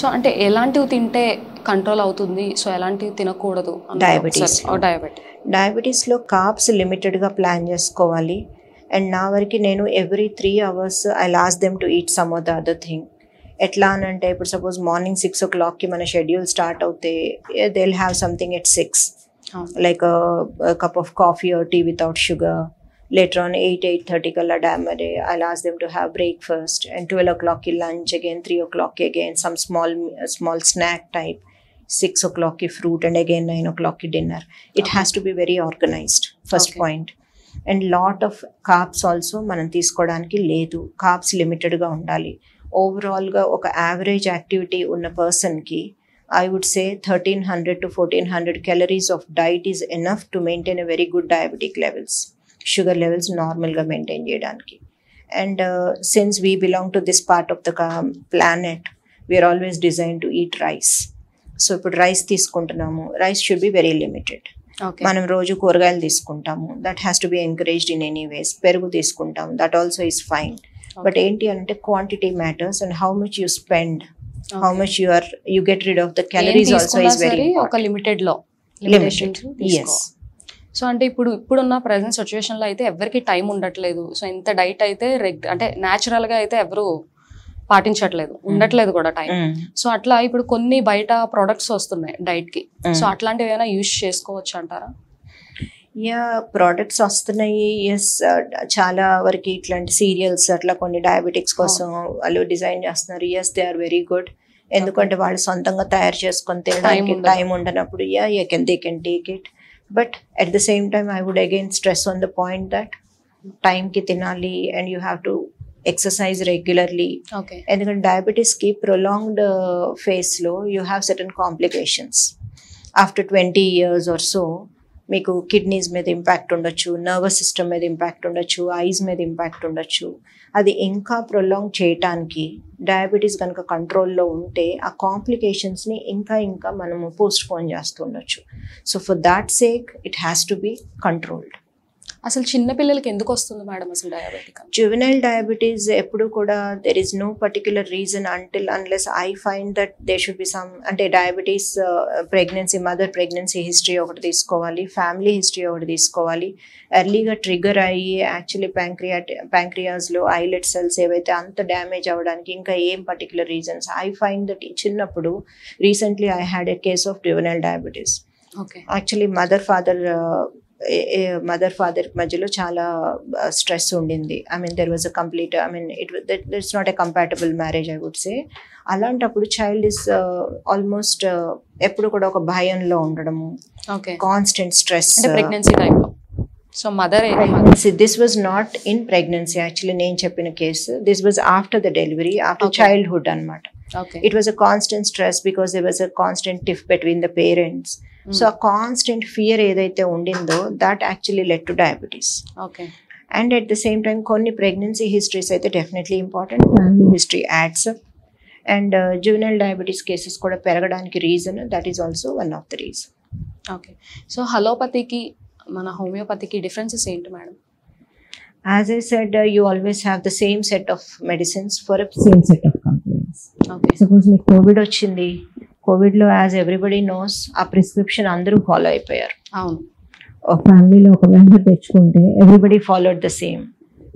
So అంటే ఎలాంటివి తింటే కంట్రోల్ అవుతుంది? సో ఎలాంటివి తినకూడదు Diabetes. డయాబెటీ డయాబెటీస్లో కార్బ్స్ లిమిటెడ్గా ప్లాన్ చేసుకోవాలి. అండ్ నా వరకు నేను every three hours I last them to eat some of the other thing ఎట్లా అని అంటే ఇప్పుడు సపోజ్ మార్నింగ్ సిక్స్ ఓ క్లాక్కి మన షెడ్యూల్ స్టార్ట్ అవుతే they will have something at six a cup of coffee or tea without sugar. Later on, 8, 8.30 kala damare, I'll ask them to have breakfast. And 12 o'clock ki lunch again, 3 o'clock ki again, some small small snack type. 6 o'clock ki fruit and again 9 o'clock ki dinner. It Okay. has to be very organized, first Okay. point. And lot of carbs also మనం తీసుకోవడానికి లేదు carbs లిమిటెడ్గా ఉండాలి ఓవరాల్గా ఒక average activity ఉన్న పర్సన్కి I would say thirteen hundred to fourteen hundred calories of diet is enough to maintain a very good diabetic levels Sugar levels నార్మల్గా మెయింటైన్ చేయడానికి. And since we belong to this part of the planet we are always design to eat rice so ఇప్పుడు rice తీసుకుంటున్నాము. Rice should be very limited మనం రోజు కూరగాయలు తీసుకుంటాము. That has to be encouraged in any ways పెరుగు తీసుకుంటాం that also is fine but ఏంటి అంటే quantity matters and how much you spend how much you are you get rid of the calories also is very ఒక లిమిటెడ్లో limited yes so అంటే ఇప్పుడు ఇప్పుడున్న present సిచ్యువేషన్లో అయితే ఎవరికి టైం ఉండట్లేదు. సో ఇంత డైట్ అయితే రెగ్ అంటే natural గా అయితే ఎవరు పాటించట్లేదు. ఉండట్లేదు కూడా టైం సో అట్లా ఇప్పుడు కొన్ని బయట ప్రొడక్ట్స్ వస్తున్నాయి డైట్కి. సో అట్లాంటివి ఏమైనా యూజ్ చేసుకోవచ్చు అంటారా? యా ప్రోడక్ట్స్ వస్తున్నాయి. ఎస్ చాలా వరకు ఇట్లాంటి సీరియల్స్ అట్లా కొన్ని డయాబెటిక్స్ కోసం వాళ్ళు డిజైన్ చేస్తున్నారు. Yes they are very good ఎందుకంటే వాళ్ళు సొంతంగా తయారు చేసుకొని తినడానికి. Time ఉండనప్పుడు yeah you can they can take it But at the same time, I would again stress on the point that time कितना and you have to exercise regularly. Okay. And when diabetes keep prolonged uh, phase low, you have certain complications after 20 years or so మీకు kidneys మీద impact ఉండొచ్చు nervous system మీద impact ఉండొచ్చు eyes మీద impact ఉండొచ్చు. అది ఇంకా ప్రొలాంగ్ చేయటానికి డయాబెటీస్ కనుక కంట్రోల్లో ఉంటే ఆ కాంప్లికేషన్స్ని ఇంకా ఇంకా మనము postpone చేస్తుండొచ్చు so for that sake it has to be controlled అసలు చిన్న పిల్లలకి ఎందుకు వస్తుంది మేడం అసలు డయాబెటిక్ juvenile diabetes ఎప్పుడు కూడా there is no particular reason until unless I find that they should be some అంటే diabetes pregnancy mother pregnancy history ఒకటి తీసుకోవాలి ఫ్యామిలీ హిస్టరీ ఒకటి తీసుకోవాలి. ఎర్లీగా ట్రిగర్ అయ్యి యాక్చువల్లీ ప్యాంక్రియా ప్యాంక్రియాస్లో ఐలెట్ సెల్స్ ఏవైతే అంత డ్యామేజ్ అవ్వడానికి ఇంకా ఏం particular reasons I find that చిన్నప్పుడు recently I had a case of diabetes. Okay actually mother father mother father మధ్యలో చాలా స్ట్రెస్ ఉండింది. I mean there was a complete I mean it it's not a compatible marriage I would say అలాంటప్పుడు child is almost ఎప్పుడు కూడా ఒక భయంలో ఉండడము. Okay constant stress pregnancy టైంలో so mother this was not in pregnancy actually నేను చెప్పిన case this was after the delivery after. Childhood అనమాట it was a constant stress because there was a constant tiff between the parents. So ఆ constant fear ఏదైతే ఉండిందో that actually let to diabetes okay and at the same time కొన్ని pregnancy histories అయితే definitely important family history adds and juvenile diabetes cases కూడా పెరగడానికి reason that is also one of the reason okay so హలోపతికి మన హోమియోపతికి differences ఏంటి madam as I said you always have the same set of medicines for same set of complaints okay suppose మీకు Covid వచ్చింది కోవిడ్లో as everybody knows ఆ prescription అందరూ follow అయిపోయారు. అవును. ఒక ఫ్యామిలీలో ఒక మెంబర్ తెచ్చుకుంటే everybody followed the same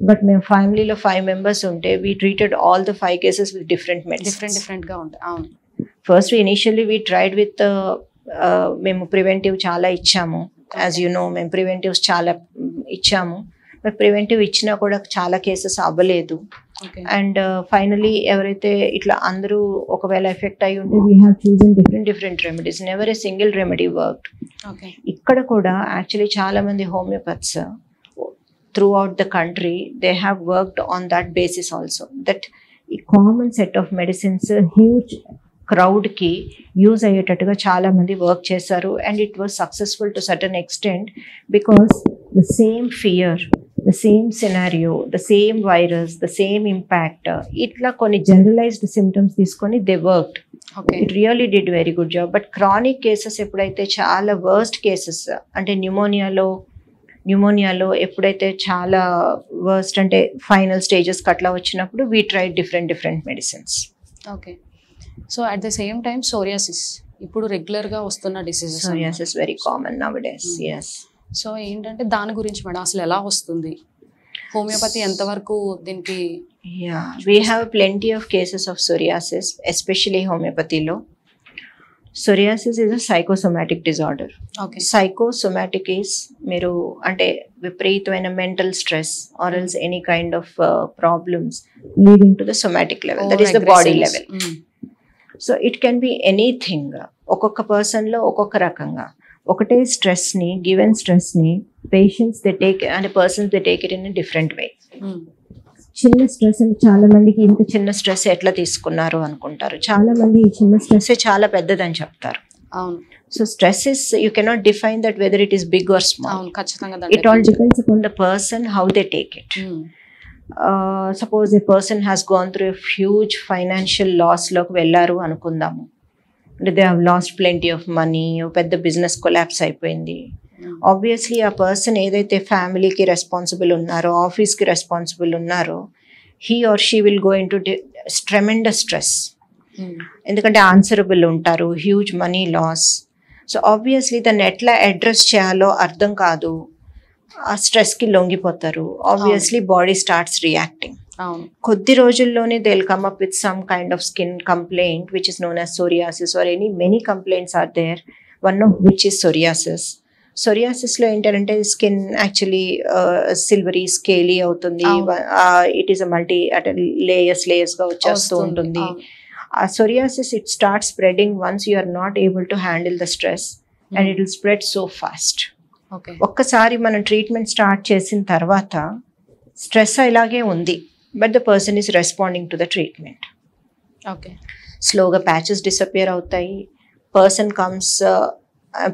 but మేము ఫ్యామిలీలో ఫైవ్ మెంబర్స్ ఉంటే we treated all the five cases with different medicine డిఫరెంట్గా ఉంటాయి. అవును. First initially we tried with మేము ప్రివెంటివ్ చాలా ఇచ్చాము. యాజ్ యు నో మేము ప్రివెంటివ్స్ చాలా mm, ఇచ్చాము. బట్ ప్రివెంటివ్ ఇచ్చినా కూడా చాలా కేసెస్ అవ్వలేదు. అండ్ ఫైనలీ ఎవరైతే ఇట్లా అందరూ ఒకవేళ ఎఫెక్ట్ అయి ఉంటే we have chosen different different remedies never a single remedy work ఇక్కడ కూడా యాక్చువల్లీ చాలా మంది homeopaths through the country they have worked on that basis also that ఈ common set of medicines huge క్రౌడ్కి use అయ్యేటట్టుగా చాలా మంది వర్క్ చేశారు. And it was successful to certain extent because the same fear the same scenario the same virus the same impact ఇట్లా కొన్ని generalized symptoms తీసుకొని they worked okay it really did very good job but chronic cases ఎప్పుడైతే చాలా worst cases అంటే న్యూమోనియాలో న్యూమోనియాలో ఎప్పుడైతే చాలా worst అంటే final stages అట్లా వచ్చినప్పుడు we try different different medicines okay so at the same time psoriasis ఇప్పుడు రెగ్యులర్గా వస్తున్న diseases psoriasis very common nowadays. Yes so ఏంటంటే దాని గురించి మేడం అసలు ఎలా వస్తుంది? హోమియోపతి ఎంతవరకు దీనికి we have plenty of cases of psoriasis, especially homeopathyలో. Psoriasis is a psychosomatic disorder. Okay Psychosomatic is మీరు అంటే విపరీతమైన mental stress or else any kind of problems leading to the somatic level that is the body level so it can be anything ఒక్కొక్క పర్సన్లో ఒక్కొక్క రకంగా. ఒకటే స్ట్రెస్ని given స్ట్రెస్ని పేషెంట్స్ దే టేక్ అంటే persons they take it in different way చిన్న stress చాలా మందికి ఇంత చిన్న స్ట్రెస్ ఎట్లా తీసుకున్నారు అనుకుంటారు? చాలా మంది ఈ చిన్న స్ట్రెస్ చాలా పెద్దదని చెప్తారు. అవును. So stress is you cannot define that whether it is big or small ఖచ్చితంగా it all depends upon the person how they take it suppose a person has gone through a huge financial లాస్లోకి వెళ్ళారు అనుకుందాము. అంటే they have lost plenty of money పెద్ద business collapse అయిపోయింది. Obviously ఆ person ఏదైతే ఫ్యామిలీకి responsible ఉన్నారో ఆఫీస్కి రెస్పాన్సిబుల్ ఉన్నారో he or she will go into tremendous stress ఎందుకంటే ఆన్సరబుల్ ఉంటారు huge money loss so obviously దాన్ని ఎట్లా అడ్రస్ చేయాలో అర్థం కాదు. ఆ స్ట్రెస్కి లొంగిపోతారు. ఆబ్వియస్లీ బాడీ స్టార్ట్స్ రియాక్టింగ్ కొద్ది రోజుల్లోనే they will come up with some kind of skin complaint which is known as psoriasis or any many complaints are there one of which is psoriasis సోరియాసిస్లో ఏంటంటే skin actually silvery scaly అవుతుంది. It is a multi అంటే layers లేయర్స్గా వచ్చేస్తూ ఉంటుంది. ఆ psoriasis it start spreading once you are not able to handle the stress and it will spread so fast ఒక్కసారి మనం treatment start చేసిన తర్వాత స్ట్రెస్ ఇలాగే ఉంది. But the person is responding to the treatment okay స్లోగా patches disappear అవుతాయి person comes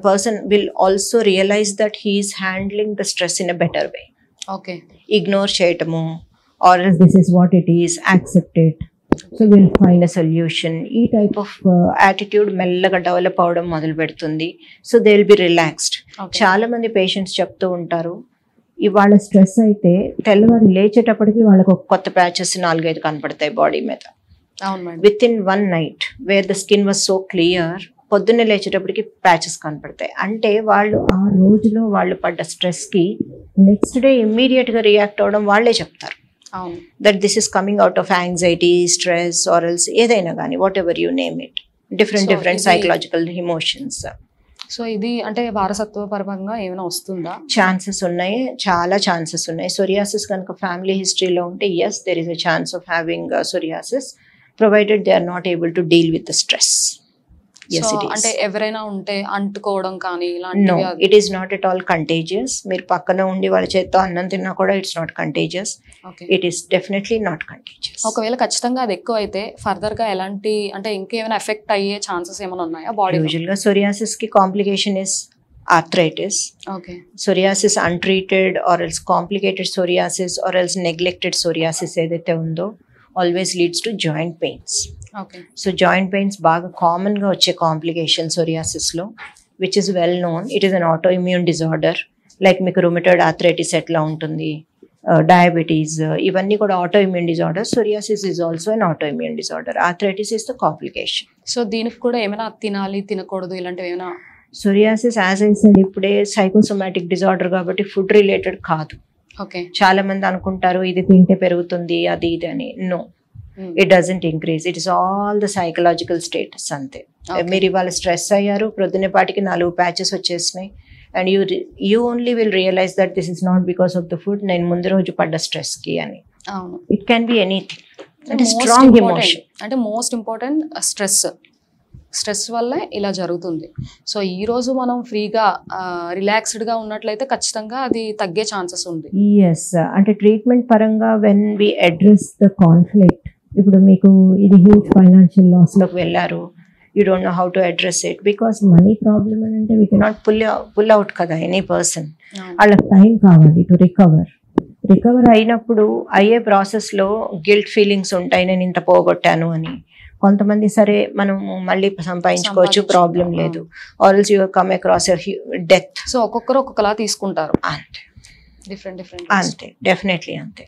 person will also realize that he is handling the stress in a better way okay ignore చేయటము or this is what it is accepted so will find a solution ఈ type of attitude మెల్లగా develop అవడం మొదలు పెడుతుంది so they will be relaxed చాలా మంది patients చెప్తూ ఉంటారు ఇవాళ స్ట్రెస్ అయితే తెల్లవారు లేచేటప్పటికి వాళ్ళకి కొత్త ప్యాచెస్ నాలుగైదు కనపడతాయి బాడీ మీద. అవును madam. Within one night where the skin was so clear పొద్దున్నే లేచేటప్పటికి ప్యాచెస్ కనపడతాయి. అంటే వాళ్ళు ఆ రోజులో వాళ్ళు పడ్డ స్ట్రెస్కి నెక్స్ట్ డే ఇమ్మీడియట్గా రియాక్ట్ అవ్వడం వాళ్ళే చెప్తారు. అవును. That this is coming out of anxiety stress or else ఏదైనా కానీ whatever you name it different different psychological emotions so ఇది అంటే వారసత్వ పరంగా ఏమైనా వస్తుందా? ఛాన్సెస్ ఉన్నాయి. చాలా ఛాన్సెస్ ఉన్నాయి. సొరియాసిస్ కనుక ఫ్యామిలీ హిస్టరీలో ఉంటే yes there is a chance of having psoriasis provided they are not able to deal with the stress అంటే ఎవరైనా ఉంటే అంటుకోవడం కానీ అది- it is not at all contagious మీరు పక్కన ఉండి వాళ్ళ చేత్తో అన్నం తిన్నా కూడా it's not contagious okay it is definitely not contagious ఒకవేళ ఖచ్చితంగా అది ఎక్కువ అయితే ఫర్దర్గా ఎలాంటి అంటే ఇంకేమైనా ఎఫెక్ట్ అయ్యే ఛాన్సెస్ ఏమైనా ఉన్నాయా బాడీ యూజువల్గా సొరియాసిస్కి complication is arthritis okay psoriasis untreated or else complicated psoriasis or else neglected psoriasis ఏదైతే ఉందో always leads to joint pains okay so joint pains బాగా కామన్గా వచ్చే complication సొరియాసిస్లో which is well known it is an autoimmune disorder like మీకు rheumatoid arthritis ఎట్లా ఉంటుంది? Diabetes ఇవన్నీ కూడా autoimmune disorder psoriasis is also an autoimmune disorder arthritis is the complication so దీనికి కూడా ఏమైనా తినాలి తినకూడదు ఇలాంటివి ఏమైనా? సొరియాసిస్ యాజ్ ఇప్పుడే సైకోసోమాటిక్ డిజార్డర్ కాబట్టి ఫుడ్ రిలేటెడ్ కాదు. చాలా మంది అనుకుంటారు ఇది తింటే పెరుగుతుంది అది ఇది అని. No it doesn't increase it is all the psychological status అంతే. మీరు ఇవాళ స్ట్రెస్ అయ్యారు ప్రొద్దునపాటికి నాలుగు ప్యాచెస్ వచ్చేసినాయి. And you you only will realize that this is not because of the food నేను ముందు రోజు పడ్డ స్ట్రెస్కి అని. ఇట్ క్యాన్ బి ఎనీథింగ్ అంటే స్ట్రాంగ్ ఎమోషన్ అంటే మోస్ట్ ఇంపార్టెంట్ స్ట్రెస్ స్ట్రెస్ వల్లే ఇలా జరుగుతుంది. సో ఈ రోజు మనం ఫ్రీగా రిలాక్స్డ్గా ఉన్నట్లయితే ఖచ్చితంగా అది తగ్గే ఛాన్సెస్ ఉంది. ఎస్ అంటే ట్రీట్మెంట్ పరంగా when we address the conflict ఇప్పుడు మీకు ఇది హ్యూజ్ ఫైనాన్షియల్ లాస్లోకి వెళ్ళారు. You don't know how to address it because money problem అని అంటే we cannot pull pull out కదా ఎనీ పర్సన్ వాళ్ళకి టైం కావాలి టు రికవర్ రికవర్ అయినప్పుడు అయ్యే ప్రాసెస్లో గిల్ట్ ఫీలింగ్స్ ఉంటాయి నేను ఇంత పోగొట్టాను అని. కొంతమంది సరే మనం మళ్ళీ సంపాదించుకోవచ్చు సంపాదించు- ప్రాబ్లం లేదు. Also you come across death so ఒక్కొక్కరు ఒక్కొక్కలా తీసుకుంటారు. అంతే. డిఫరెంట్ డిఫరెంట్ అంతే. డెఫినెట్లీ అంతే.